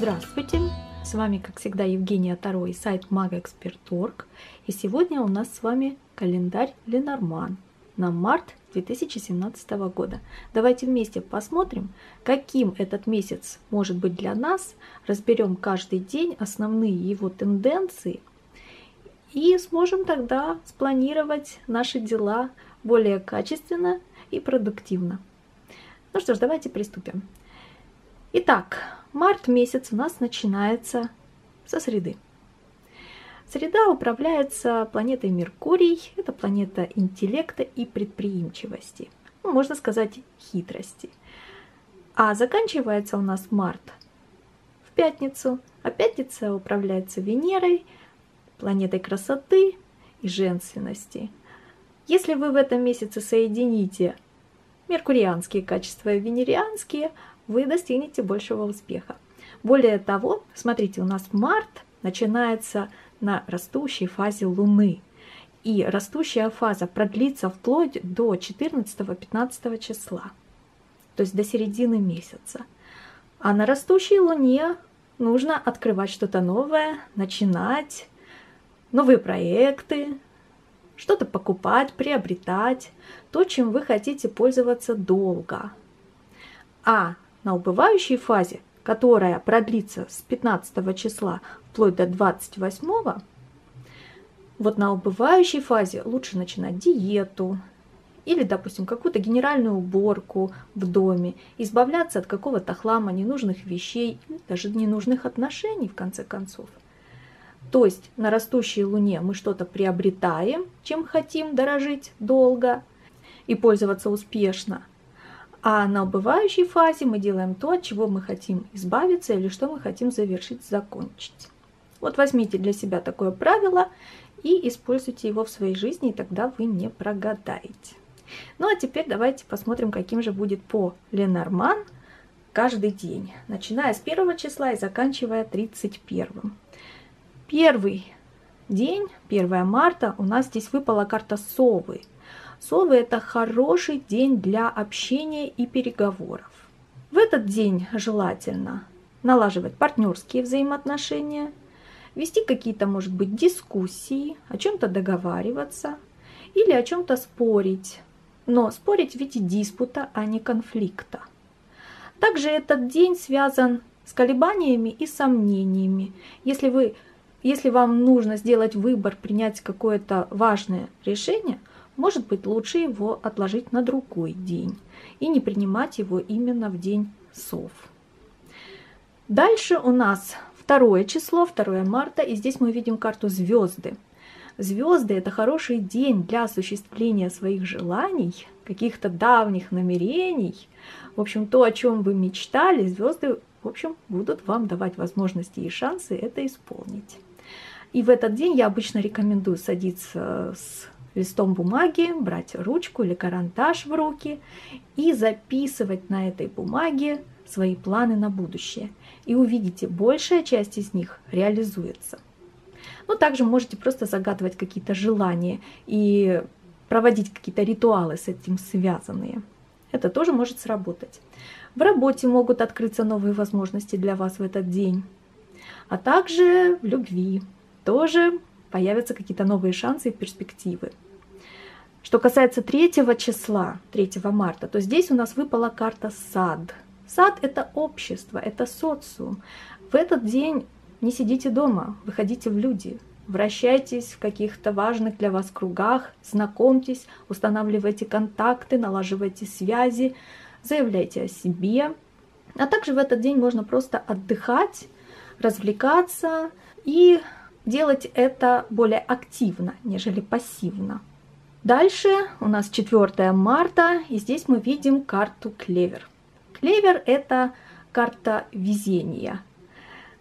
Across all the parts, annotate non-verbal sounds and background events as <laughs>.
Здравствуйте! С вами, как всегда, Евгения Таро и сайт MagaExpert.org. И сегодня у нас с вами календарь Ленорман на март 2017 года. Давайте вместе посмотрим, каким этот месяц может быть для нас. Разберем каждый день основные его тенденции и сможем тогда спланировать наши дела более качественно и продуктивно. Ну что ж, давайте приступим. Итак, март месяц у нас начинается со среды. Среда управляется планетой Меркурий. Это планета интеллекта и предприимчивости. Ну, можно сказать, хитрости. А заканчивается у нас март в пятницу. А пятница управляется Венерой, планетой красоты и женственности. Если вы в этом месяце соедините меркурианские качества и венерианские, вы достигнете большего успеха. Более того, смотрите, у нас март начинается на растущей фазе Луны. И растущая фаза продлится вплоть до 14-15 числа, то есть до середины месяца. А на растущей Луне нужно открывать что-то новое, начинать новые проекты, что-то покупать, приобретать, то, чем вы хотите пользоваться долго. А на убывающей фазе, которая продлится с 15 числа вплоть до 28, вот на убывающей фазе лучше начинать диету или, допустим, какую-то генеральную уборку в доме, избавляться от какого-то хлама, ненужных вещей, даже ненужных отношений, в конце концов. То есть на растущей Луне мы что-то приобретаем, чем хотим дорожить долго и пользоваться успешно. А на убывающей фазе мы делаем то, от чего мы хотим избавиться или что мы хотим завершить, закончить. Вот возьмите для себя такое правило и используйте его в своей жизни, и тогда вы не прогадаете. Ну а теперь давайте посмотрим, каким же будет по Ленорман каждый день, начиная с 1 числа и заканчивая 31. Первый день, 1 марта, у нас здесь выпала карта совы. Совы – это хороший день для общения и переговоров. В этот день желательно налаживать партнерские взаимоотношения, вести какие-то, может быть, дискуссии, о чем-то договариваться или о чем-то спорить. Но спорить в виде диспута, а не конфликта. Также этот день связан с колебаниями и сомнениями. Если вы если вам нужно сделать выбор, принять какое-то важное решение, может быть лучше его отложить на другой день и не принимать его именно в день сов. Дальше у нас второе число, 2 марта, и здесь мы видим карту звезды. Звезды – это хороший день для осуществления своих желаний, каких-то давних намерений. В общем, то, о чем вы мечтали, звезды, в общем, будут вам давать возможности и шансы это исполнить. И в этот день я обычно рекомендую садиться с листом бумаги, брать ручку или карандаш в руки и записывать на этой бумаге свои планы на будущее. И увидите, большая часть из них реализуется. Ну, также можете просто загадывать какие-то желания и проводить какие-то ритуалы с этим связанные. Это тоже может сработать. В работе могут открыться новые возможности для вас в этот день, а также в любви, тоже появятся какие-то новые шансы и перспективы. Что касается третьего числа, 3 марта, то здесь у нас выпала карта сад. Сад – это общество, это социум. В этот день не сидите дома, выходите в люди, вращайтесь в каких-то важных для вас кругах, знакомьтесь, устанавливайте контакты, налаживайте связи, заявляйте о себе. А также в этот день можно просто отдыхать, развлекаться и делать это более активно, нежели пассивно. Дальше у нас 4 марта, и здесь мы видим карту Клевер. Клевер – это карта везения.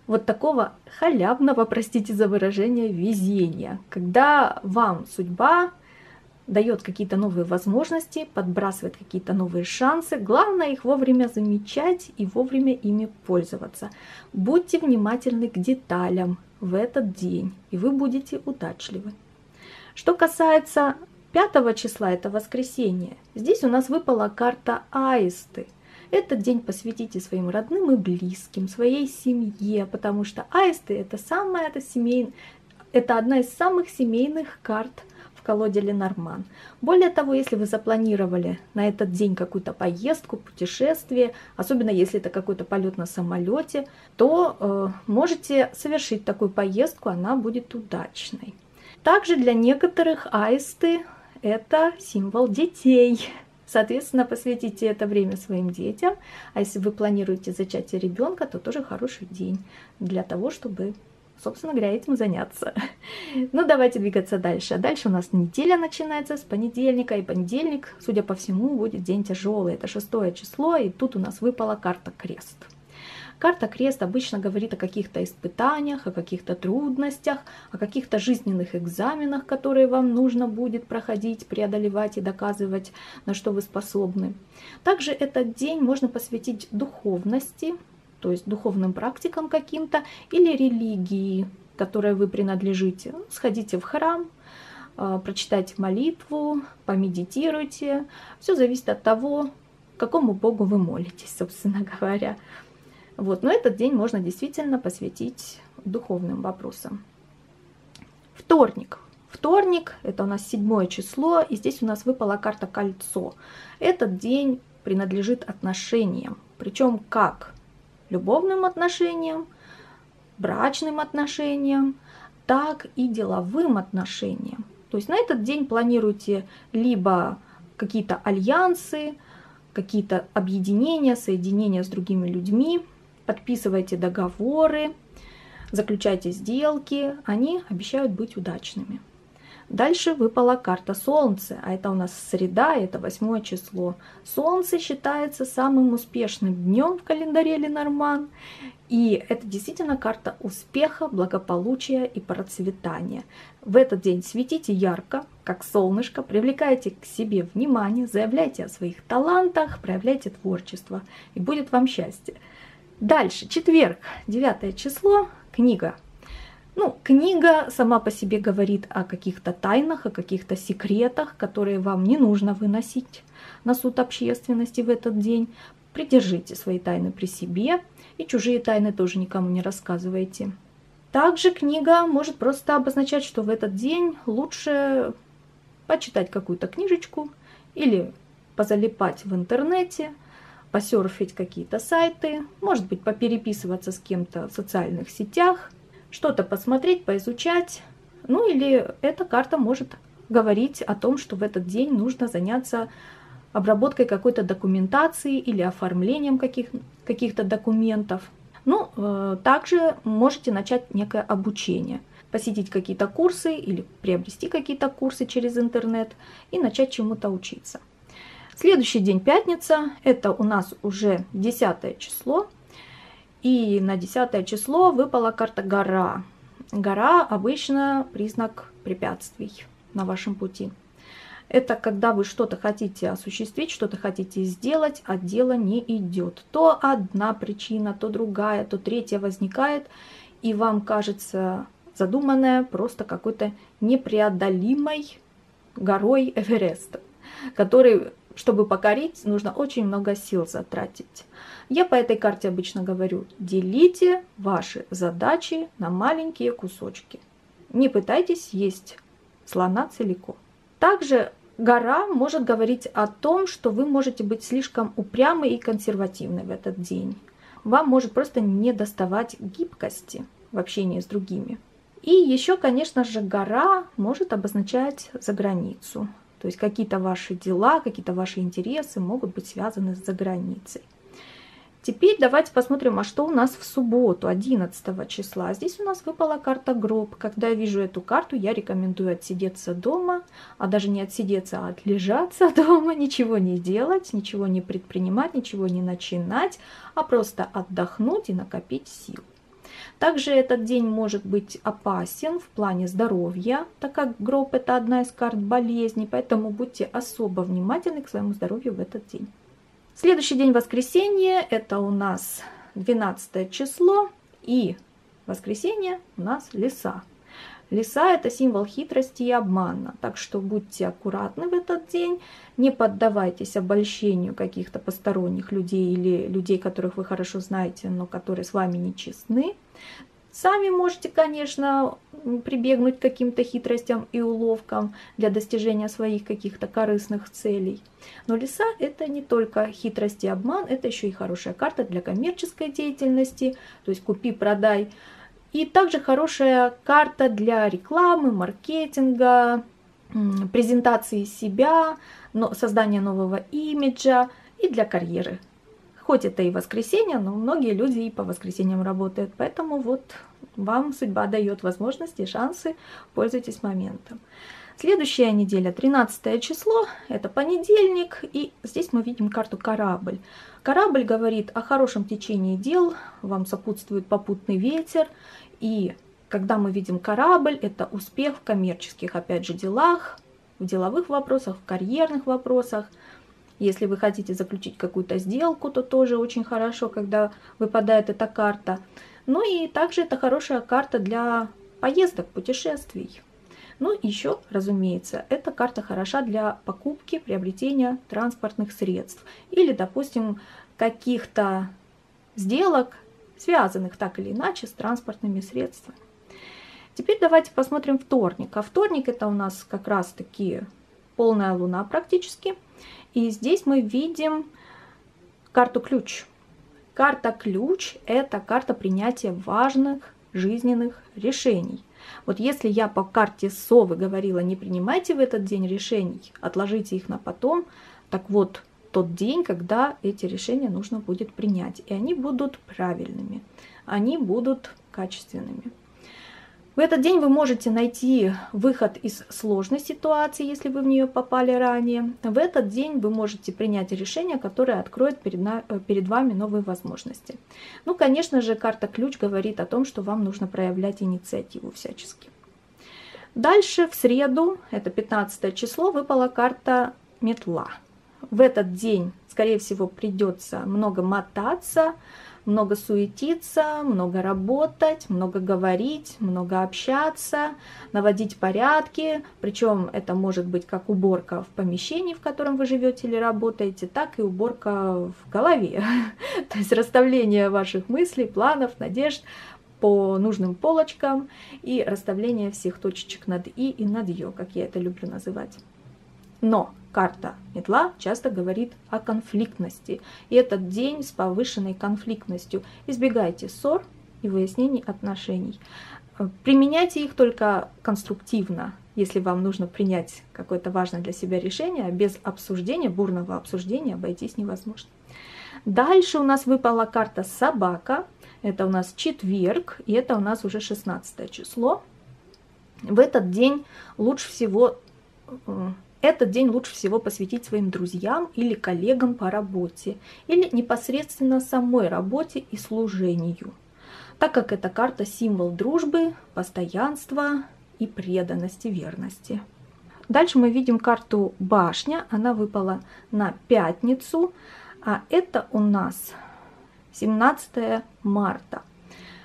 Вот такого халявного, простите за выражение, везения. Когда вам судьба дает какие-то новые возможности, подбрасывает какие-то новые шансы. Главное их вовремя замечать и вовремя ими пользоваться. Будьте внимательны к деталям в этот день, и вы будете удачливы. Что касается 5 числа, это воскресенье, здесь у нас выпала карта аисты. Этот день посвятите своим родным и близким, своей семье, потому что аисты это самая, это семей, это одна из самых семейных карт колоде Ленорман. Более того, если вы запланировали на этот день какую-то поездку, путешествие, особенно если это какой-то полет на самолете, то э, можете совершить такую поездку, она будет удачной. Также для некоторых аисты это символ детей. Соответственно, посвятите это время своим детям. А если вы планируете зачатие ребенка, то тоже хороший день для того, чтобы, собственно говоря, этим заняться. <laughs> Ну, давайте двигаться дальше. Дальше у нас неделя начинается с понедельника. И понедельник, судя по всему, будет день тяжелый. Это шестое число, и тут у нас выпала карта крест. Карта крест обычно говорит о каких-то испытаниях, о каких-то трудностях, о каких-то жизненных экзаменах, которые вам нужно будет проходить, преодолевать и доказывать, на что вы способны. Также этот день можно посвятить духовности, то есть духовным практикам каким-то, или религии, которой вы принадлежите. Сходите в храм, а, прочитайте молитву, помедитируйте. Все зависит от того, какому Богу вы молитесь, <laughs> собственно говоря. Вот, но этот день можно действительно посвятить духовным вопросам. Вторник. Вторник – это у нас седьмое число, и здесь у нас выпала карта кольцо. Этот день принадлежит отношениям, причем как любовным отношениям, брачным отношениям, так и деловым отношениям. То есть на этот день планируйте либо какие-то альянсы, какие-то объединения, соединения с другими людьми, подписывайте договоры, заключайте сделки, они обещают быть удачными. Дальше выпала карта Солнце, а это у нас среда, это восьмое число. Солнце считается самым успешным днем в календаре Ленорман. И это действительно карта успеха, благополучия и процветания. В этот день светите ярко, как солнышко, привлекайте к себе внимание, заявляйте о своих талантах, проявляйте творчество, и будет вам счастье. Дальше, четверг, девятое число, книга. Ну, книга сама по себе говорит о каких-то тайнах, о каких-то секретах, которые вам не нужно выносить на суд общественности в этот день. Придержите свои тайны при себе и чужие тайны тоже никому не рассказывайте. Также книга может просто обозначать, что в этот день лучше почитать какую-то книжечку или позалипать в интернете – посерфить какие-то сайты, может быть, попереписываться с кем-то в социальных сетях, что-то посмотреть, поизучать. Ну или эта карта может говорить о том, что в этот день нужно заняться обработкой какой-то документации или оформлением каких- каких-то документов. Ну, э, также можете начать некое обучение, посетить какие-то курсы или приобрести какие-то курсы через интернет и начать чему-то учиться. Следующий день пятница, это у нас уже 10 число. И на 10 число выпала карта гора. Гора обычно признак препятствий на вашем пути. Это когда вы что-то хотите осуществить, что-то хотите сделать, а дело не идет. То одна причина, то другая, то третья возникает, и вам кажется задуманное просто какой-то непреодолимой горой Эвереста, который чтобы покорить, нужно очень много сил затратить. Я по этой карте обычно говорю, делите ваши задачи на маленькие кусочки. Не пытайтесь есть слона целиком. Также гора может говорить о том, что вы можете быть слишком упрямы и консервативны в этот день. Вам может просто не доставать гибкости в общении с другими. И еще, конечно же, гора может обозначать за границу. То есть какие-то ваши дела, какие-то ваши интересы могут быть связаны с заграницей. Теперь давайте посмотрим, а что у нас в субботу, 11 числа. Здесь у нас выпала карта гроб. Когда я вижу эту карту, я рекомендую отсидеться дома, а даже не отсидеться, а отлежаться <laughs> дома, ничего не делать, ничего не предпринимать, ничего не начинать, а просто отдохнуть и накопить сил. Также этот день может быть опасен в плане здоровья, так как гроб это одна из карт болезни, поэтому будьте особо внимательны к своему здоровью в этот день. Следующий день воскресенье, это у нас 12 число, и воскресенье у нас леса. Лиса – это символ хитрости и обмана, так что будьте аккуратны в этот день, не поддавайтесь обольщению каких-то посторонних людей или людей, которых вы хорошо знаете, но которые с вами не честны. Сами можете, конечно, прибегнуть к каким-то хитростям и уловкам для достижения своих каких-то корыстных целей. Но лиса – это не только хитрость и обман, это еще и хорошая карта для коммерческой деятельности, то есть купи-продай – и также хорошая карта для рекламы, маркетинга, презентации себя, создания нового имиджа и для карьеры. Хоть это и воскресенье, но многие люди и по воскресеньям работают, поэтому вот вам судьба дает возможности шансы, пользуйтесь моментом. Следующая неделя, 13 число, это понедельник, и здесь мы видим карту корабль. Корабль говорит о хорошем течении дел, вам сопутствует попутный ветер, и когда мы видим корабль, это успех в коммерческих, опять же, делах, в деловых вопросах, в карьерных вопросах. Если вы хотите заключить какую-то сделку, то тоже очень хорошо, когда выпадает эта карта. Ну и также это хорошая карта для поездок, путешествий. Ну, еще, разумеется, эта карта хороша для покупки, приобретения транспортных средств или, допустим, каких-то сделок, связанных так или иначе с транспортными средствами. Теперь давайте посмотрим вторник. А вторник это у нас как раз таки полная луна практически. И здесь мы видим карту ключ. Карта ключ – это карта принятия важных жизненных решений. Вот если я по карте совы говорила, не принимайте в этот день решений, отложите их на потом, так вот, тот день, когда эти решения нужно будет принять. И они будут правильными, они будут качественными. В этот день вы можете найти выход из сложной ситуации, если вы в нее попали ранее. В этот день вы можете принять решение, которое откроет перед, на, э, перед вами новые возможности. Ну, конечно же, карта ключ говорит о том, что вам нужно проявлять инициативу всячески. Дальше в среду, это 15 число, выпала карта метла. В этот день, скорее всего, придется много мотаться, много суетиться, много работать, много говорить, много общаться, наводить порядки. Причем это может быть как уборка в помещении, в котором вы живете или работаете, так и уборка в голове. <laughs> То есть расставление ваших мыслей, планов, надежд по нужным полочкам и расставление всех точечек над «и» и над «ё», как я это люблю называть. Но карта метла часто говорит о конфликтности. И этот день с повышенной конфликтностью. Избегайте ссор и выяснений отношений. Применяйте их только конструктивно, если вам нужно принять какое-то важное для себя решение. Без обсуждения, бурного обсуждения обойтись невозможно. Дальше у нас выпала карта собака. Это у нас четверг, и это у нас уже 16 число. В этот день лучше всего этот день лучше всего посвятить своим друзьям или коллегам по работе, или непосредственно самой работе и служению, так как эта карта символ дружбы, постоянства и преданности, верности. Дальше мы видим карту башня, она выпала на пятницу, а это у нас 17 марта.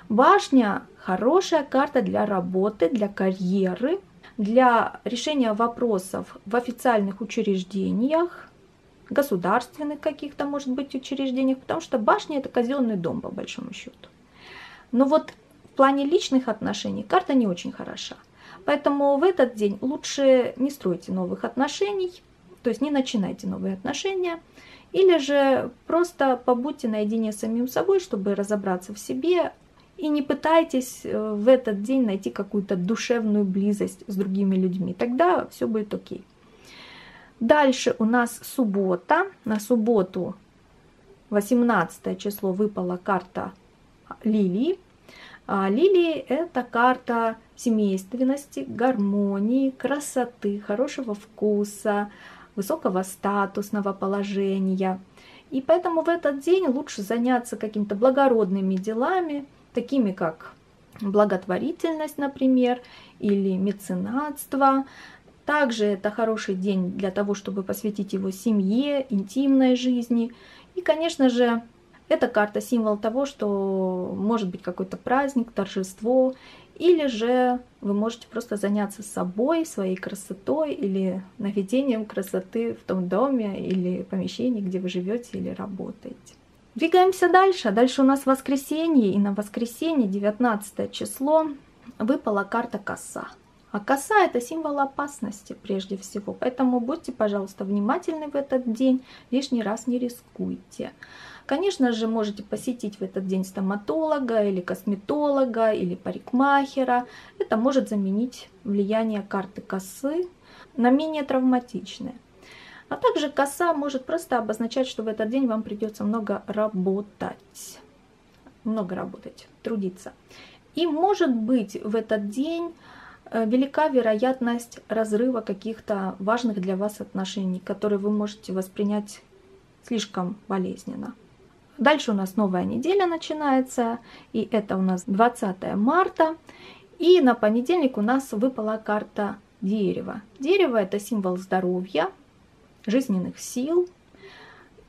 Башня хорошая карта для работы, для карьеры, для решения вопросов в официальных учреждениях, государственных каких-то, может быть, учреждениях, потому что башня – это казенный дом, по большому счету. Но вот в плане личных отношений карта не очень хороша. Поэтому в этот день лучше не стройте новых отношений, то есть не начинайте новые отношения, или же просто побудьте наедине с самим собой, чтобы разобраться в себе, и не пытайтесь э, в этот день найти какую-то душевную близость с другими людьми. Тогда все будет окей. Дальше у нас суббота. На субботу 18 число выпала карта лилии. А лилии – это карта семейственности, гармонии, красоты, хорошего вкуса, высокого статусного положения. И поэтому в этот день лучше заняться какими-то благородными делами, такими как благотворительность, например, или меценатство. Также это хороший день для того, чтобы посвятить его семье, интимной жизни. И, конечно же, Это карта символ того, что может быть какой-то праздник, торжество, или же вы можете просто заняться собой, своей красотой или наведением красоты в том доме или помещении, где вы живете или работаете. Двигаемся дальше. Дальше у нас воскресенье, и на воскресенье, 19 число, выпала карта коса. А коса это символ опасности прежде всего, поэтому будьте, пожалуйста, внимательны в этот день, лишний раз не рискуйте. Конечно же, можете посетить в этот день стоматолога или косметолога или парикмахера. Это может заменить влияние карты косы на менее травматичное. А также коса может просто обозначать, что в этот день вам придется много работать. Много работать, трудиться. И может быть в этот день э, велика вероятность разрыва каких-то важных для вас отношений, которые вы можете воспринять слишком болезненно. Дальше у нас новая неделя начинается, и это у нас 20 марта. И на понедельник у нас выпала карта дерева. Дерево это символ здоровья, жизненных сил.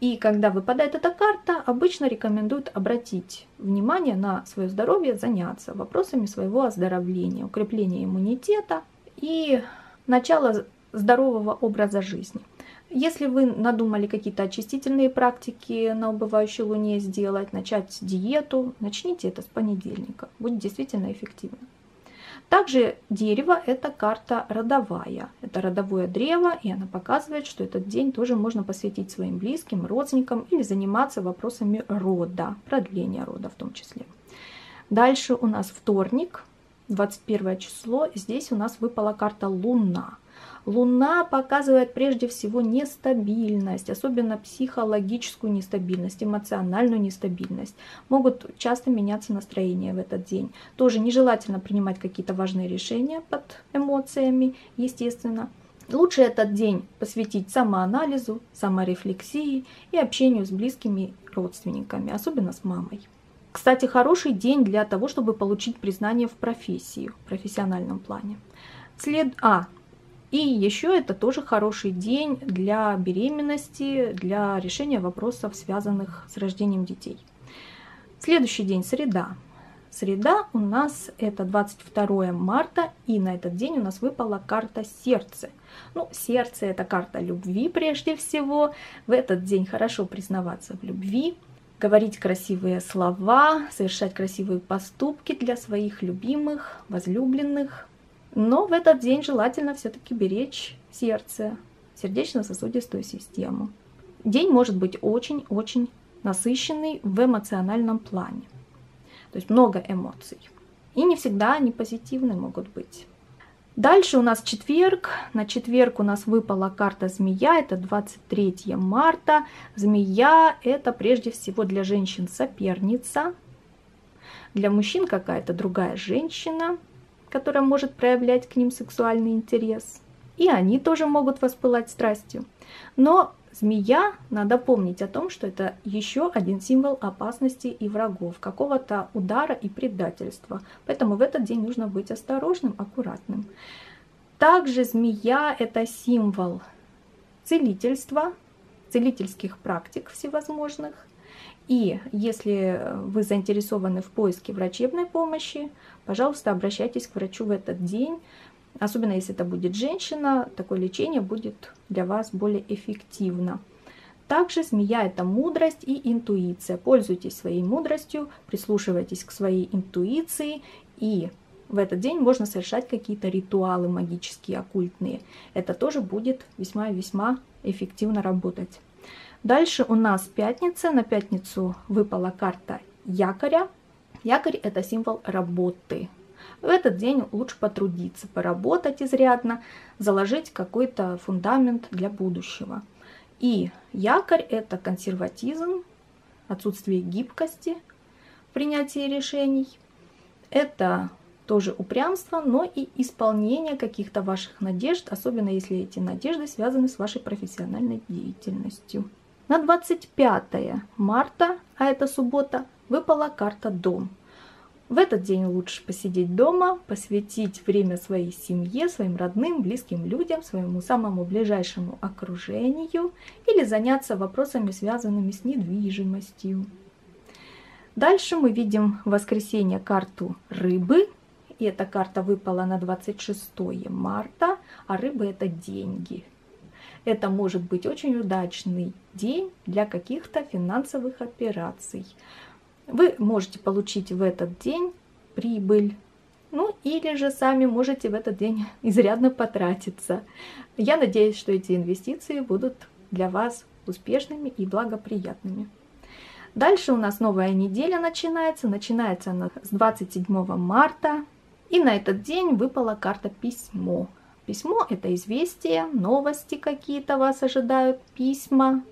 И когда выпадает эта карта, обычно рекомендуют обратить внимание на свое здоровье, заняться вопросами своего оздоровления, укрепления иммунитета и начала здорового образа жизни. Если вы надумали какие-то очистительные практики на убывающей луне сделать, начать диету, начните это с понедельника. Будет действительно эффективно. Также дерево – это карта родовая. Это родовое древо, и она показывает, что этот день тоже можно посвятить своим близким, родственникам или заниматься вопросами рода, продления рода в том числе. Дальше у нас вторник, 21 число. Здесь у нас выпала карта Луна. Луна показывает прежде всего нестабильность, особенно психологическую нестабильность, эмоциональную нестабильность. Могут часто меняться настроения в этот день. Тоже нежелательно принимать какие-то важные решения под эмоциями, естественно. Лучше этот день посвятить самоанализу, саморефлексии и общению с близкими родственниками, особенно с мамой. Кстати, хороший день для того, чтобы получить признание в профессии, в профессиональном плане. След... А, и еще это тоже хороший день для беременности, для решения вопросов, связанных с рождением детей. Следующий день – среда. Среда у нас это 22 марта, и на этот день у нас выпала карта сердце. Ну, сердце это карта любви прежде всего. В этот день хорошо признаваться в любви, говорить красивые слова, совершать красивые поступки для своих любимых, возлюбленных, но в этот день желательно все-таки беречь сердце, сердечно-сосудистую систему. День может быть очень-очень насыщенный в эмоциональном плане. То есть много эмоций. И не всегда они позитивные могут быть. Дальше у нас четверг. На четверг у нас выпала карта змея. Это 23 марта. Змея это прежде всего для женщин соперница. Для мужчин какая-то другая женщина которая может проявлять к ним сексуальный интерес. И они тоже могут воспылать страстью. Но змея, надо помнить о том, что это еще один символ опасности и врагов, какого-то удара и предательства. Поэтому в этот день нужно быть осторожным, аккуратным. Также змея – это символ целительства, целительских практик всевозможных. И если вы заинтересованы в поиске врачебной помощи, пожалуйста, обращайтесь к врачу в этот день. Особенно если это будет женщина, такое лечение будет для вас более эффективно. Также змея – это мудрость и интуиция. Пользуйтесь своей мудростью, прислушивайтесь к своей интуиции и в этот день можно совершать какие-то ритуалы магические, оккультные. Это тоже будет весьма весьма эффективно работать. Дальше у нас пятница. На пятницу выпала карта якоря. Якорь – это символ работы. В этот день лучше потрудиться, поработать изрядно, заложить какой-то фундамент для будущего. И якорь – это консерватизм, отсутствие гибкости в принятии решений. Это тоже упрямство, но и исполнение каких-то ваших надежд, особенно если эти надежды связаны с вашей профессиональной деятельностью. На 25 марта, а это суббота, выпала карта «Дом». В этот день лучше посидеть дома, посвятить время своей семье, своим родным, близким людям, своему самому ближайшему окружению или заняться вопросами, связанными с недвижимостью. Дальше мы видим в воскресенье карту рыбы. И эта карта выпала на 26 марта, а рыбы это деньги. Это может быть очень удачный день для каких-то финансовых операций. Вы можете получить в этот день прибыль, ну или же сами можете в этот день <laughs> изрядно потратиться. Я надеюсь, что эти инвестиции будут для вас успешными и благоприятными. Дальше у нас новая неделя начинается. Начинается она с 27 марта. И на этот день выпала карта письмо. Письмо – это известие, новости какие-то вас ожидают, письма,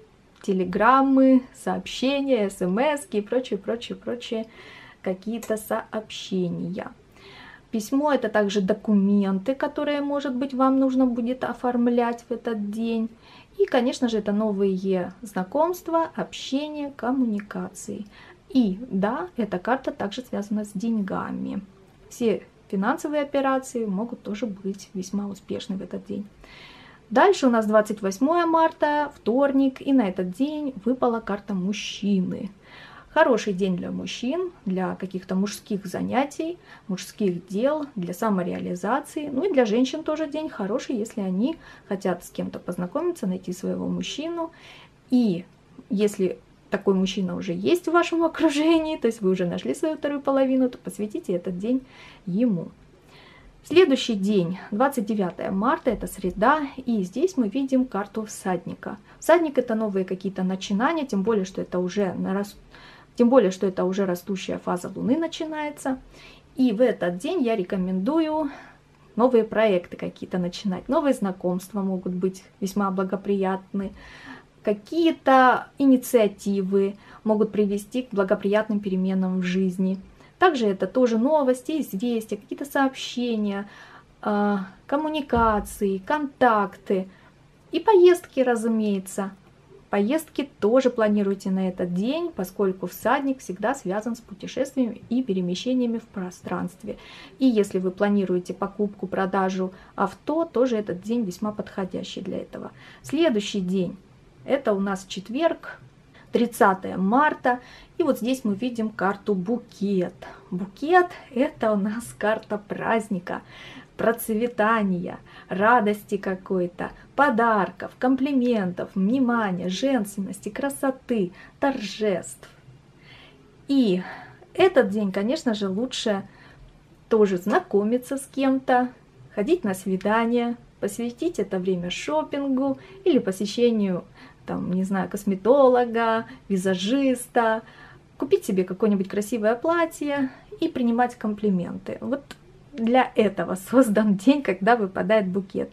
телеграммы, сообщения, смс и прочее, прочее, прочее какие-то сообщения. Письмо – это также документы, которые, может быть, вам нужно будет оформлять в этот день. И, конечно же, это новые знакомства, общение, коммуникации. И да, эта карта также связана с деньгами. Все финансовые операции могут тоже быть весьма успешны в этот день. Дальше у нас 28 марта, вторник, и на этот день выпала карта мужчины. Хороший день для мужчин, для каких-то мужских занятий, мужских дел, для самореализации. Ну и для женщин тоже день хороший, если они хотят с кем-то познакомиться, найти своего мужчину. И если такой мужчина уже есть в вашем окружении, то есть вы уже нашли свою вторую половину, то посвятите этот день ему. Следующий день, 29 марта, это среда, и здесь мы видим карту всадника. Всадник это новые какие-то начинания, тем более, что это уже нарастает тем более, что это уже растущая фаза Луны начинается. И в этот день я рекомендую новые проекты какие-то начинать. Новые знакомства могут быть весьма благоприятны. Какие-то инициативы могут привести к благоприятным переменам в жизни. Также это тоже новости, известия, какие-то сообщения, а, коммуникации, контакты и поездки, разумеется. Поездки тоже планируйте на этот день, поскольку всадник всегда связан с путешествиями и перемещениями в пространстве. И если вы планируете покупку, продажу авто, тоже этот день весьма подходящий для этого. Следующий день, это у нас четверг, 30 марта. И вот здесь мы видим карту букет. Букет это у нас карта праздника процветания, радости какой-то, подарков, комплиментов, внимания, женственности, красоты, торжеств. И этот день, конечно же, лучше тоже знакомиться с кем-то, ходить на свидания, посвятить это время шопингу или посещению, там, не знаю, косметолога, визажиста, купить себе какое-нибудь красивое платье и принимать комплименты. Вот для этого <laughs> создан день, когда выпадает букет.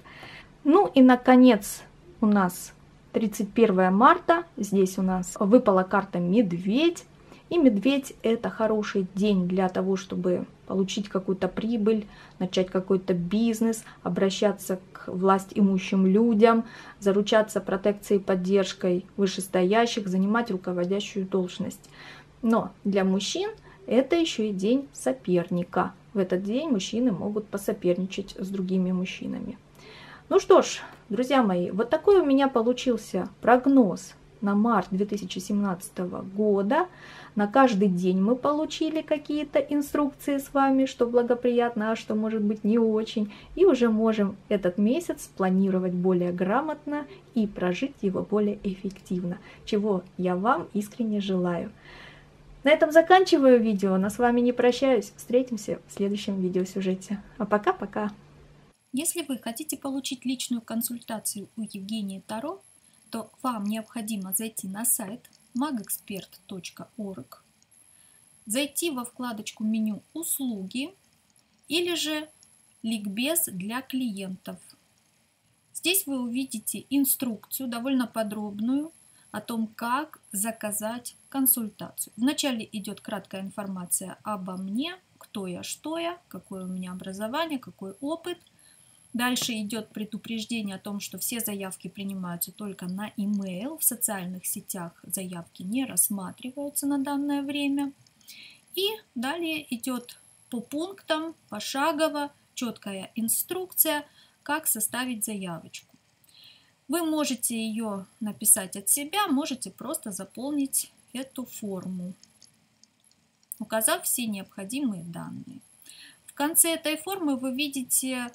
Ну и, наконец, у нас 31 марта. Здесь у нас выпала карта «Медведь». И медведь – это хороший день для того, чтобы получить какую-то прибыль, начать какой-то бизнес, обращаться к власть имущим людям, заручаться протекцией и поддержкой вышестоящих, занимать руководящую должность. Но для мужчин это еще и день соперника. В этот день мужчины могут посоперничать с другими мужчинами. Ну что ж, друзья мои, вот такой у меня получился прогноз на март 2017 года. На каждый день мы получили какие-то инструкции с вами, что благоприятно, а что может быть не очень. И уже можем этот месяц планировать более грамотно и прожить его более эффективно, чего я вам искренне желаю. На этом заканчиваю видео, но с вами не прощаюсь. Встретимся в следующем видеосюжете. А пока-пока. Если вы хотите получить личную консультацию у Евгении Таро, то вам необходимо зайти на сайт magexpert.org, зайти во вкладочку меню «Услуги» или же «Ликбез для клиентов». Здесь вы увидите инструкцию, довольно подробную, о том, как заказать консультацию. Вначале идет краткая информация обо мне, кто я, что я, какое у меня образование, какой опыт. Дальше идет предупреждение о том, что все заявки принимаются только на email, в социальных сетях заявки не рассматриваются на данное время. И далее идет по пунктам, пошагово, четкая инструкция, как составить заявочку. Вы можете ее написать от себя, можете просто заполнить эту форму. указав все необходимые данные. В конце этой формы вы видите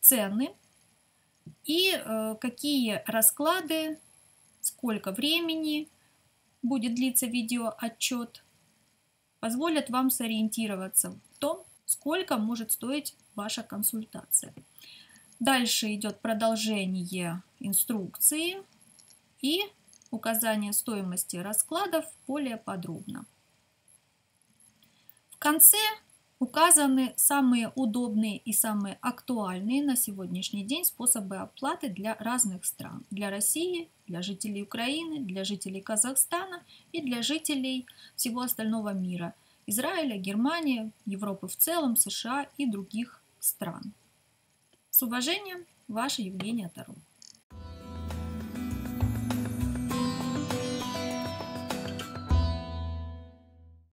цены и э, какие расклады, сколько времени будет длиться видеоотчет, позволят вам сориентироваться в том, сколько может стоить ваша консультация. Дальше идет продолжение инструкции и указание стоимости раскладов более подробно. В конце указаны самые удобные и самые актуальные на сегодняшний день способы оплаты для разных стран. Для России, для жителей Украины, для жителей Казахстана и для жителей всего остального мира. Израиля, Германии, Европы в целом, США и других стран. С уважением, ваша Евгения Тарук.